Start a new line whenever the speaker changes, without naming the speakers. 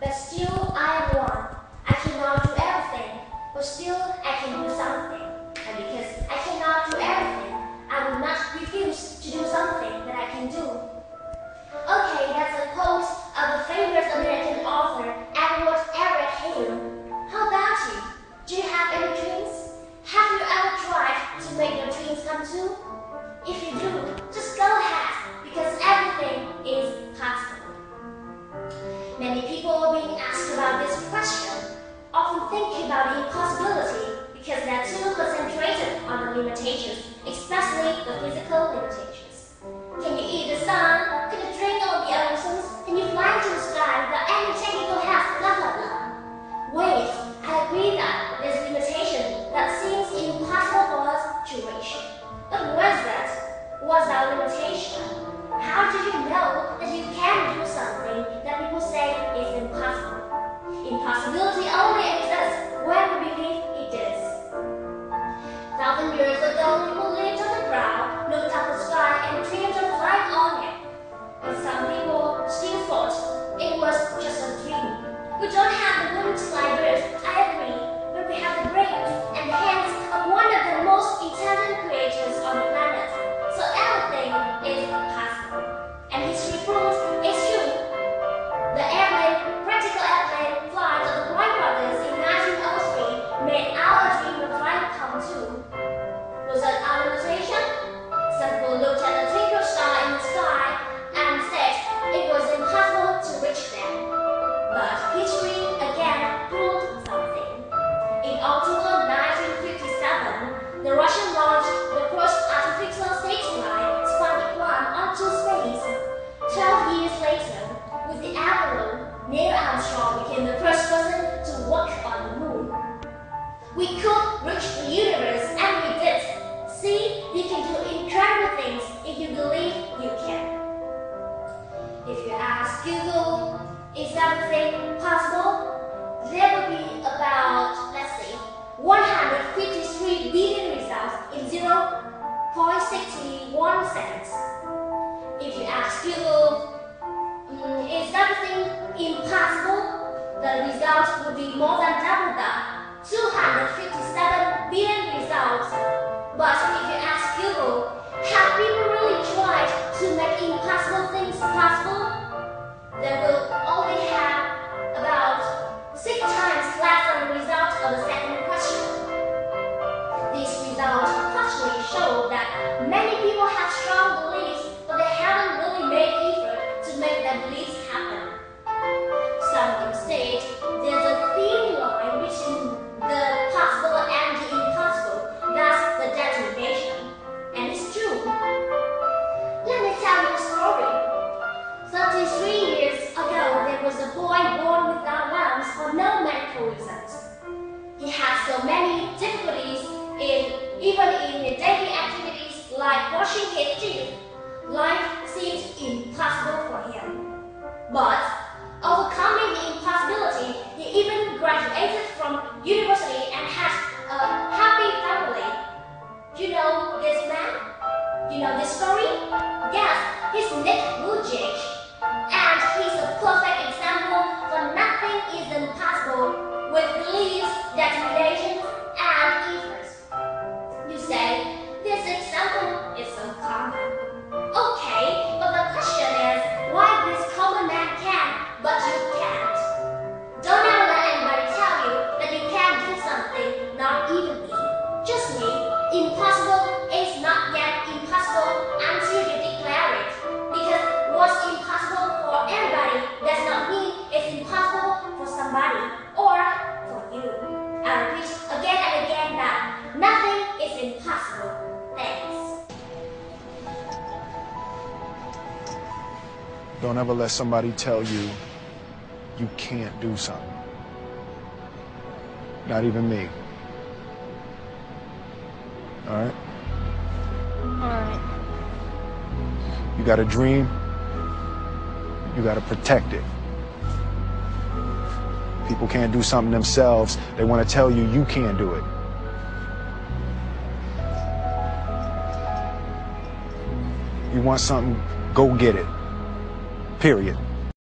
But still I am one. I cannot do everything, but still I can do something. limitations, especially the physical limitations. Can you eat the sun? Can you drink all the oceans? Can you fly to the sky without any technical help? Blah blah blah. Wait, I agree that there's limitation that seems impossible for us to reach. But what is that? What's our limitation? How do you know Armstrong became the first person to walk on the moon. We could reach the universe and we did. See, we can do incredible things impossible, the results would be more than double that, 257 billion results. But He had so many difficulties in even in daily activities like washing his teeth. Don't ever let somebody
tell you you can't do something. Not even me. All right?
All right.
You got a dream, you got to protect it. People can't do something themselves, they want to tell you you can't do it. You want something, go get it period.